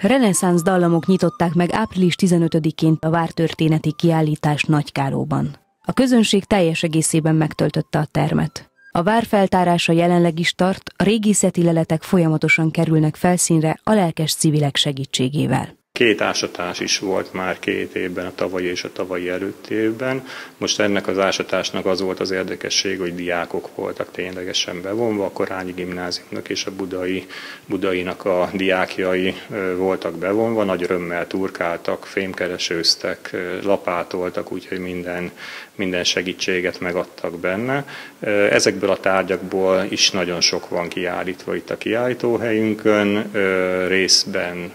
Reneszánsz dallamok nyitották meg április 15-én a vártörténeti kiállítás Nagykálóban. A közönség teljes egészében megtöltötte a termet. A vár feltárása jelenleg is tart, a régészeti leletek folyamatosan kerülnek felszínre a lelkes civilek segítségével. Két ásatás is volt már két évben, a tavalyi és a tavalyi előtti évben. Most ennek az ásatásnak az volt az érdekesség, hogy diákok voltak ténylegesen bevonva, a Korányi Gimnáziumnak és a Budai, Budainak a diákjai voltak bevonva, nagy örömmel turkáltak, fémkeresőztek, lapátoltak, úgyhogy minden, minden segítséget megadtak benne. Ezekből a tárgyakból is nagyon sok van kiállítva itt a kiállítóhelyünkön, részben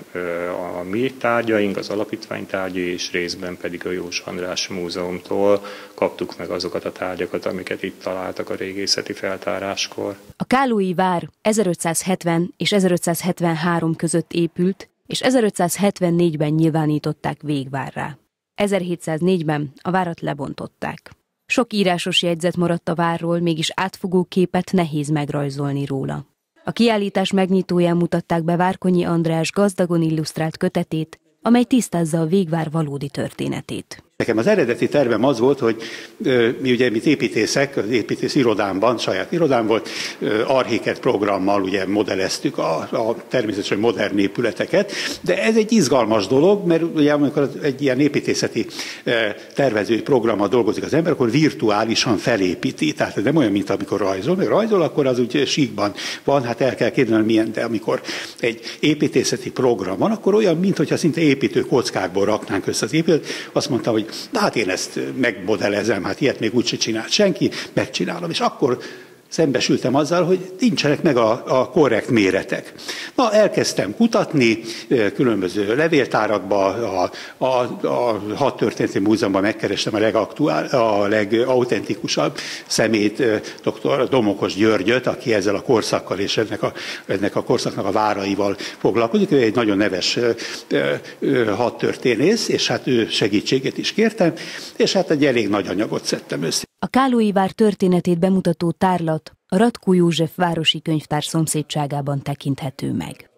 a mi tárgyaink, az alapítvány tárgyai, és részben pedig a Jós András Múzeumtól kaptuk meg azokat a tárgyakat, amiket itt találtak a régészeti feltáráskor. A Kálói vár 1570 és 1573 között épült, és 1574-ben nyilvánították végvárrá. 1704-ben a várat lebontották. Sok írásos jegyzet maradt a várról, mégis átfogó képet nehéz megrajzolni róla. A kiállítás megnyitóján mutatták be Várkonyi András gazdagon illusztrált kötetét, amely tisztázza a végvár valódi történetét. Nekem az eredeti tervem az volt, hogy mi ugye, mint építészek, az építész irodámban, saját irodám volt, archiket programmal ugye modelleztük a, a természetesen modern épületeket, de ez egy izgalmas dolog, mert ugye amikor egy ilyen építészeti tervezői programmal dolgozik az ember, akkor virtuálisan felépíti. Tehát ez nem olyan, mint amikor rajzol, mert rajzol, akkor az úgy síkban van, hát el kell képzelni, milyen, de amikor egy építészeti program van, akkor olyan, mintha szinte építő kockákból raknánk össze az épületet, azt mondta, hogy de hát én ezt megmodellezem, hát ilyet még úgyse csinált senki, megcsinálom. És akkor szembesültem azzal, hogy nincsenek meg a, a korrekt méretek. Na, elkezdtem kutatni, különböző levéltárakba, a, a, a hat történeti múzeumban megkerestem a, legaktuál, a legautentikusabb szemét, dr. Domokos Györgyöt, aki ezzel a korszakkal és ennek a, ennek a korszaknak a váraival foglalkozik. Ő egy nagyon neves hat történész, és hát ő segítséget is kértem, és hát egy elég nagy anyagot szedtem össze. A Kálói vár történetét bemutató tárlat a Ratkó József Városi Könyvtár szomszédságában tekinthető meg.